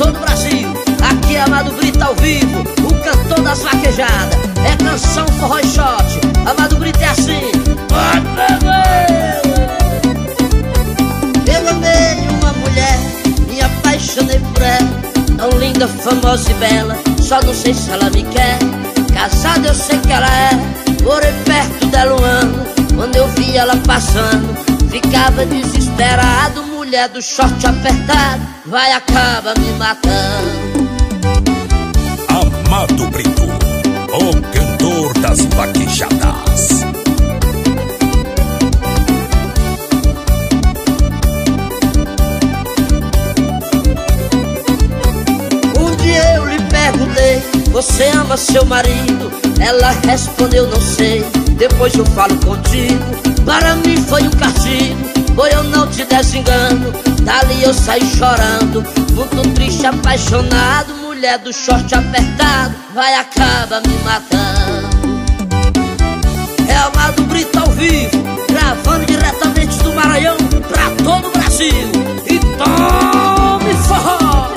todo o Brasil. Aqui é Amado Brito ao vivo, o cantor das vaquejadas. É canção forró e shot. Amado Brito é assim. Eu amei uma mulher, me apaixonei por ela. Tão linda, famosa e bela, só não sei se ela me quer. Casada eu sei que ela é, morei perto dela um ano. Quando eu vi ela passando, ficava desesperado. Mulher do short apertado, vai acaba me matando. Amado Brito, o cantor das vaquejadas. Um dia eu lhe perguntei, você ama seu marido? Ela respondeu, não sei, depois eu falo contigo. Para mim foi um castigo, foi eu não te desengano. Dali eu saí chorando, muito triste, apaixonado. Mulher do short apertado, vai acaba me matando. É Amado Brito ao vivo, gravando diretamente do Maranhão pra todo o Brasil. E tome forró!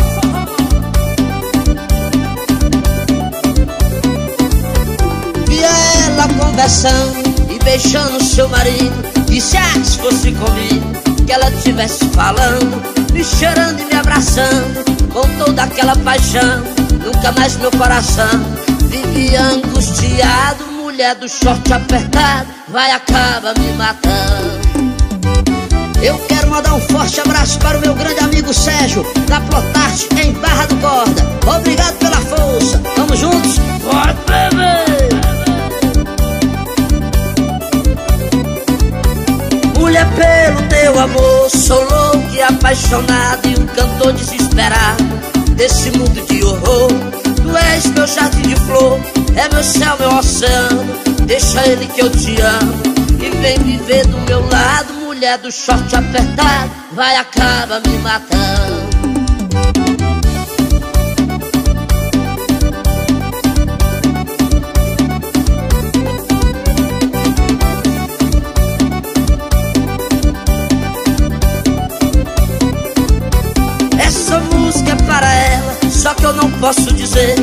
Vi ela conversando e beijando seu marido. Disse, ah, se fosse comigo, que ela estivesse falando, me cheirando e me abraçando, com toda aquela paixão. Nunca mais meu coração vivia angustiado. Mulher do short apertado, vai acaba me matando. Eu quero mandar um forte abraço para o meu grande amigo Sérgio, da Plotarte, em Barra do Corda. Obrigado pela força, tamo juntos, Mulher, pelo teu amor, sou louco e apaixonado e um cantor desesperado desse mundo de horror. Tu és meu jardim de flor, é meu céu, meu oceano. Deixa ele que eu te amo e vem viver do meu lado. Mulher do short apertado, vai acaba me matando. Posso dizer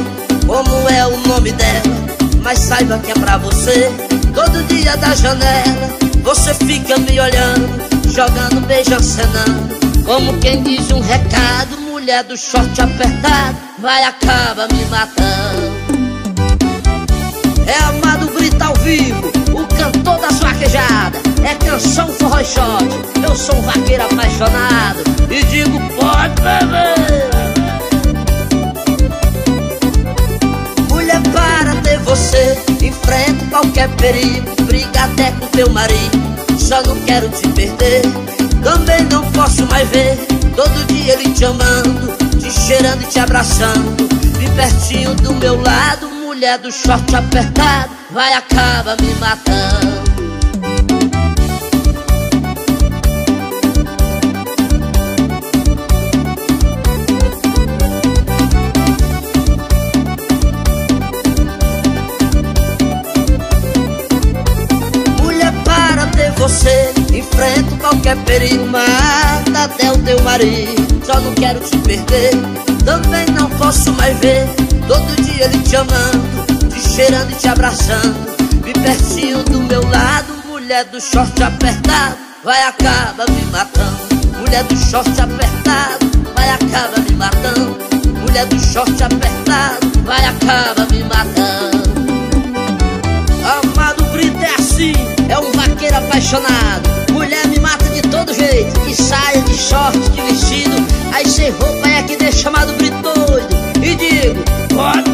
como é o nome dela. Mas saiba que é pra você, todo dia da janela. Você fica me olhando, jogando beijo acenando. Como quem diz um recado, mulher do short apertado, vai acaba me matando. É Amado Briga até com teu marido, só não quero te perder. Também não posso mais ver, todo dia ele te amando, te cheirando e te abraçando. Bem pertinho do meu lado, mulher do short apertado, vai acaba me matando. Qualquer perigo, mata até o teu marido. Só não quero te perder, também não posso mais ver. Todo dia ele te amando, te cheirando e te abraçando. Bem pertinho do meu lado, mulher do short apertado, vai acaba me matando. Mulher do short apertado, vai acaba me matando. Mulher do short apertado, vai acaba me matando. Amado Brito é assim, é um vaqueiro apaixonado short, de vestido Aí sem roupa é que nem chamado doido. E digo, pode.